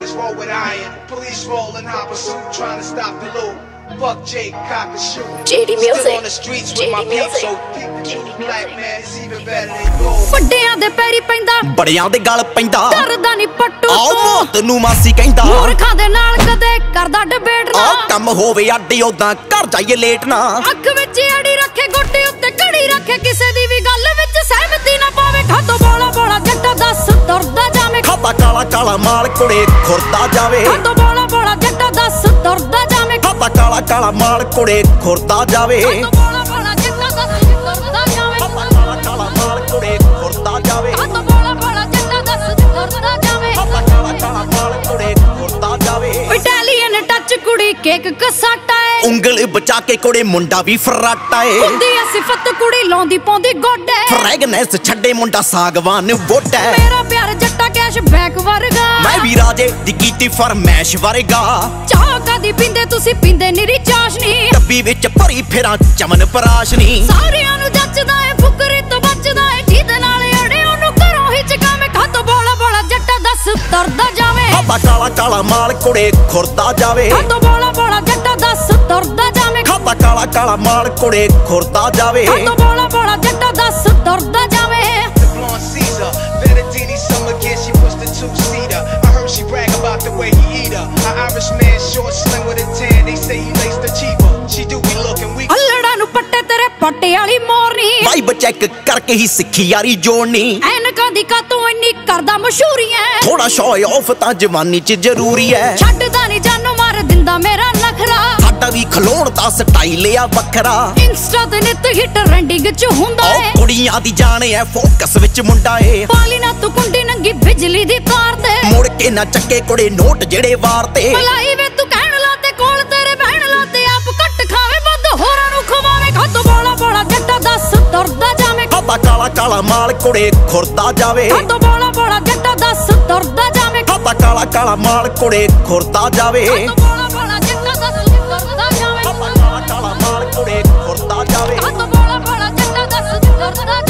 Let's roll with iron. Police rolling hot pursuit, trying to stop the loot. Fuck Jake, cock and shoot. JD Still Music. on the streets with JD my peeps, Music. so keep the truth black man. It's even better than gold. ਵੱਡਿਆਂ ਦੇ ਪੈਰੀ ਪੈਂਦਾ ਬੜਿਆਂ ਦੇ ਗਲ ਪੈਂਦਾ ਕਰਦਾ ਨਹੀਂ ਪੱਟੂ ਆਓ ਤੂੰ ਮੌਤ ਨੂੰ ਮਾਸੀ ਕਹਿੰਦਾ ਮੂਰਖਾਂ ਦੇ ਨਾਲ ਕਦੇ ਕਰਦਾ ਡਿਬੇਟ ਨਾ ਆ ਕੰਮ ਹੋਵੇ ਅੱਡੀ ਉਦਾਂ ਘਰ ਜਾਈਏ ਲੇਟ ਨਾ ਅੱਖ ਵਿੱਚ ਅੜੀ ਰੱਖੇ ਗੋਟੇ ਉੱਤੇ ਘੜੀ ਰੱਖੇ ਕਿਸੇ ਦੀ ਵੀ ਗੱਲ ਵਿੱਚ ਸਹਿਮਤੀ ਨਾ ਪਾਵੇ ਖਾਤੋਂ ਬੋਲਾ ਮਾਲ ਕੁੜੇ ਖੁਰਦਾ ਜਾਵੇ। ਖਾਤੋਂ ਬੋਲਾ ਬੋਲਾ ਜੱਟਾ ਦੱਸ ਤੁਰਦਾ ਜਾਵੇਂ। ਖਾਤਾ ਕਾਲਾ ਕਾਲਾ ਮਾਲ ਕੁੜੇ ਖੁਰਦਾ ਜਾਵੇ। ਖਾਤੋਂ ਬੋਲਾ ਬੋਲਾ ਜੱਟਾ ਦੱਸ ਤੁਰਦਾ ਜਾਵੇਂ। ਖਾਤਾ ਕਾਲਾ ਕਾਲਾ ਮਾਲ ਕੁੜੇ ਖੁਰਦਾ ਜਾਵੇ। ਖਾਤੋਂ ਬੋਲਾ ਬੋਲਾ ਜੱਟਾ ਦੱਸ ਤੁਰਦਾ ਜਾਵੇਂ। ਖਾਤਾ ਕਾਲਾ ਕਾਲਾ ਮਾਲ ਕੁੜੇ ਖੁਰਦਾ ਜਾਵੇ। ਇਟਾਲੀਅਨ ਟੱਚ ਕੁੜੀ ਕੇਕ ਕਸਾਟਾ ਏ। ਉਂਗਲ ਬਚਾ ਕੇ ਕੁੜੇ ਮੁੰਡਾ ਵੀ ਫਰਾਟਾ ਏ। ਹੁੰਦੀ ਐ ਸਿਫਤ ਕੁੜੀ ਲਾਉਂਦੀ ਪਾਉਂਦੀ ਗੋਡੇ। ਫ੍ਰੈਗਨੈਂਸ ਛੱਡੇ ਮੁੰਡਾ ਸਾਗਵਾਨ ਵੋਟਾ। ਮੇਰਾ ਬੈਕ ਵਰਗਾ। ਮੈਂ ਵੀ ਰਾਜੇ ਦੀ ਕੀਤੀ ਫਰਮੈਸ਼ ਵਰਗਾ। ਚਾਹ ਕਦੀ ਪੀਂਦੇ ਤੁਸੀਂ ਪੀਂਦੇ ਨਿਰੀ ਚਾਸ਼ਨੀ ਡੱਬੀ ਵਿੱਚ ਭਰੀ ਫੇਰਾਂ ਚਮਨ ਪਰਾਸ਼ਨੀ। ਸਾਰਿਆਂ ਨੂੰ ਜੱਚਦਾ ਏ ਫੁਕਰੀ ਤੋਂ ਬਚਦਾ ਏ। ਜਿਹਦੇ ਨਾਲ ਅੜੇ ਉਹਨੂੰ ਘਰੋਂ ਹੀ ਚਕਾਵੇਂ। ਖਾਤੋਂ ਬੋਲਾ ਬੋਲਾ ਜੱਟਾ ਦੱਸ ਤੁਰਦਾ ਜਾਵੇ। ਖਾਤਾ ਕਾਲਾ ਕਾਲਾ ਮਾਲ ਕੁੜੇ ਖੁਰਦਾ ਜਾਵੇ। ਖਾਤੋਂ ਬੋਲਾ ਬੋਲਾ ਜੱਟਾ ਦੱਸ ਤੁਰਦਾ ਜਾਵੇ। ਖਾਤਾ ਕਾਲਾ ਕਾਲਾ ਮਾਲ ਕੁੜੇ ਖੁਰਦਾ ਜਾਵੇ। ਖਾਤੋਂ ਬੋਲਾ ਬੋਲਾ ਜੱਟਾ ਦੱਸ ਤੁਰਦਾ ਮੋਰਨੀ। ਵਾਈਬ ਚੈੱਕ ਕਰਕੇ ਹੀ ਸਿੱਖੀ ਯਾਰੀ ਜੋੜਨੀ। ਐਨਕਾਂ ਦੀ ਕਾਤੋਂ ਇੰਨੀ ਕਰਦਾ ਮਸ਼ਹੂਰੀ ਐ। ਥੋੜਾ ਸ਼ੋਅ ਆਫ ਤਾਂ ਜਵਾਨੀ 'ਚ ਜ਼ਰੂਰੀ ਐ। ਛੱਡਦਾ ਨਹੀਂ ਜਾਨੋਂ ਮਾਰ ਦਿੰਦਾ ਮੇਰਾ ਨਖਰਾ। ਸਾਡਾ ਵੀ ਖਲੋਣ ਦਾ ਸਟਾਈਲ ਆ ਵੱਖਰਾ। ਇੰਸਟਾ ਤੇ ਨਿੱਤ ਹੀ ਟ੍ਰੈਂਡਿੰਗ ਚ ਹੁੰਦਾ ਏ ਕੁੜੀਆਂ ਦੀ ਜਾਣ ਐ ਫੋਕਸ ਵਿੱਚ ਮੁੰਡਾ ਏ। ਪਾਲੀ ਨਾ ਤੂੰ ਕੁੰਡੀ ਨੰਗੀ ਬਿਜਲੀ ਦੀ ਤਾਰ ਤੇ। ਮੁੜ ਕੇ ਨਾ ਚੱਕੇ ਕੁੜੇ ਨੋਟ ਜਿਹੜੇ ਵਾਰ ਤੇ। ਭਲਾਈ ਖਾਤਾ ਕਾਲਾ ਕਾਲਾ ਮਾਲ ਕੁੜੇ ਖੁਰਦਾ ਜਾਵੇ। ਖਾਤੋਂ ਬੋਲਾ ਬੋਲਾ ਜੱਟਾ ਦੱਸ ਤੁਰਦਾ ਜਾਵੇਂ। ਖਾਤਾ ਕਾਲਾ ਕਾਲਾ ਮਾਲ ਕੁੜੇ ਖੁਰਦਾ ਜਾਵੇ। ਖਾਤੋਂ ਬੋਲਾ ਬੋਲਾ ਜੱਟਾ ਦੱਸ ਤੁਰਦਾ ਜਾਵੇਂ। ਖਾਤਾ ਕਾਲਾ ਕਾਲਾ ਮਾਲ ਕੁੜੇ ਖੁਰਦਾ ਜਾਵੇ। ਖਾਤੋਂ ਬੋਲਾ ਬੋਲਾ ਜੱਟਾ ਦੱਸ ਤੁਰਦਾ